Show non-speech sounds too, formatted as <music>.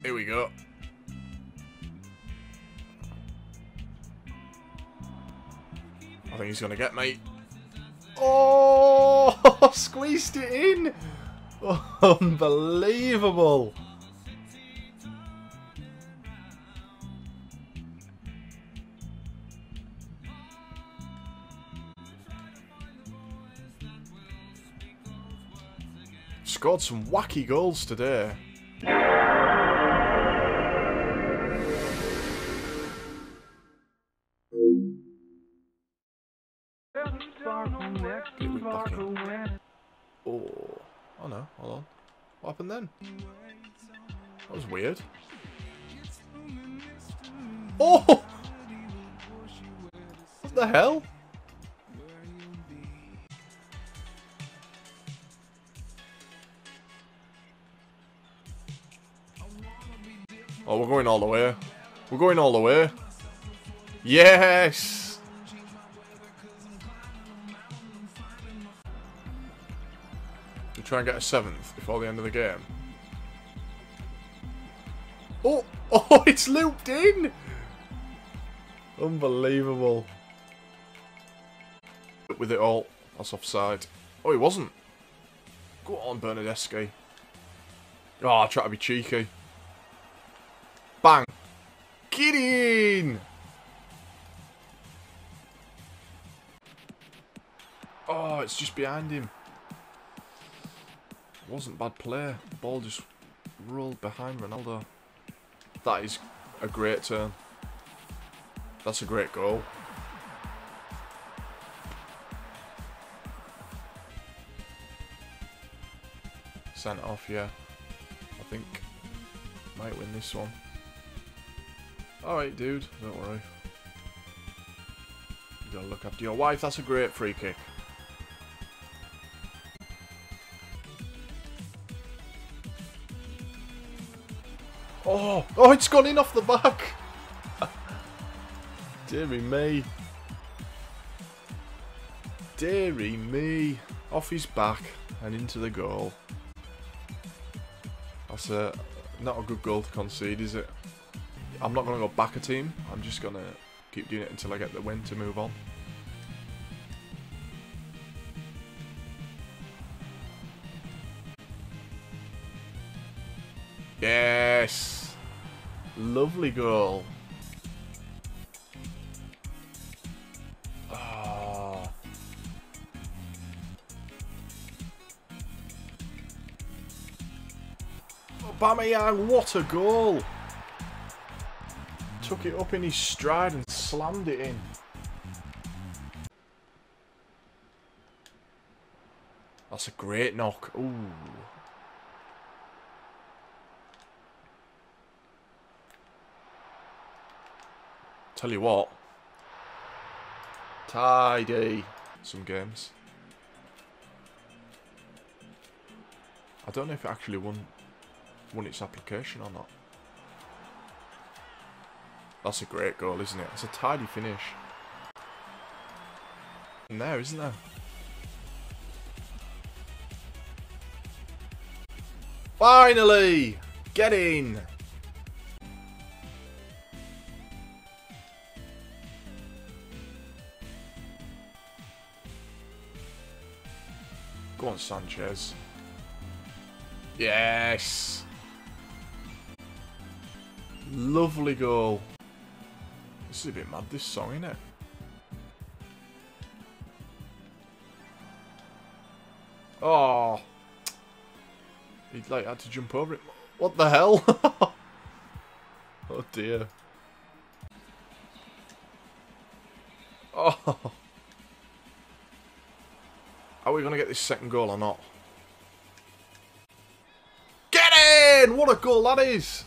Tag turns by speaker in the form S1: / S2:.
S1: Here we go. I think he's going to get me. Oh, <laughs> squeezed it in. unbelievable. Scored some wacky goals today. Oh, oh no, hold on. What happened then? That was weird. Oh! What the hell? Oh, we're going all the way. We're going all the way. Yes! Try and get a seventh before the end of the game. Oh! <laughs> Oh, it's looped in! Unbelievable. With it all. That's offside. Oh, he wasn't. Go on, Bernardeschi. Oh, ah, I try to be cheeky. Bang. Get in! Oh, it's just behind him. Wasn't bad play. Ball just rolled behind Ronaldo. That is a great turn. That's a great goal. Sent off, yeah. I think might win this one. Alright, dude. Don't worry. You gotta look after your wife. That's a great free kick. Oh! Oh, it's gone in off the back! <laughs> Deary me. Deary me. Off his back and into the goal. That's a, not a good goal to concede, is it? I'm not going to go back a team. I'm just going to keep doing it until I get the win to move on. Yes! Lovely goal. Ah. Oh. Aubameyang, what a goal! Took it up in his stride and slammed it in. That's a great knock. Ooh. Tell you what. Tidy. Some games. I don't know if it actually won won its application or not. That's a great goal, isn't it? It's a tidy finish. In there, isn't there? Finally! Get in! Go on, Sanchez. Yes! Lovely goal. This is a bit mad, this song, isn't it? Oh! He'd like had to jump over it. What the hell? <laughs> oh dear. Oh! Are we going to get this second goal or not? Get in! What a goal that is!